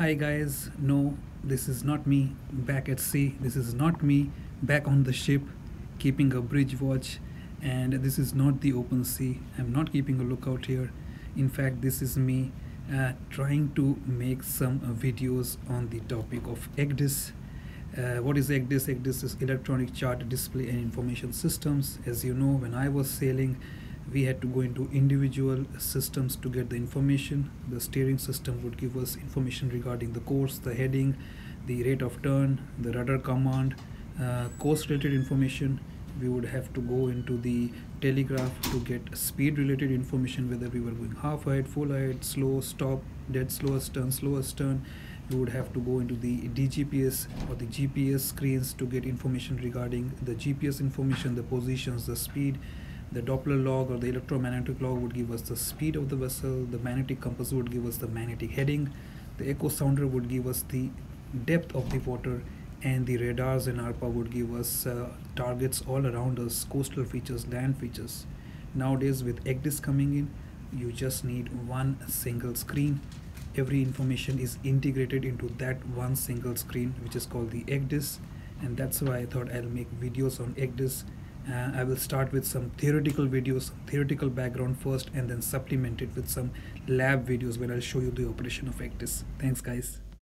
Hi guys, no, this is not me back at sea. This is not me back on the ship keeping a bridge watch and this is not the open sea. I'm not keeping a lookout here. In fact, this is me uh, trying to make some uh, videos on the topic of ECDIS. Uh, what is ECDIS? ECDIS is Electronic Chart Display and Information Systems. As you know, when I was sailing, we had to go into individual systems to get the information. The steering system would give us information regarding the course the heading the rate of turn the rudder command uh, course related information. We would have to go into the telegraph to get speed related information whether we were going half ahead full ahead slow stop dead slow astern slow astern. We would have to go into the DGPS or the GPS screens to get information regarding the GPS information the positions the speed the Doppler log or the electromagnetic log would give us the speed of the vessel, the magnetic compass would give us the magnetic heading, the echo sounder would give us the depth of the water, and the radars and ARPA would give us uh, targets all around us, coastal features, land features. Nowadays, with ECDIS coming in, you just need one single screen. Every information is integrated into that one single screen, which is called the ECDIS, and that's why I thought I'll make videos on ECDIS uh, I will start with some theoretical videos, theoretical background first and then supplement it with some lab videos where I'll show you the operation of ECDIS. Thanks guys.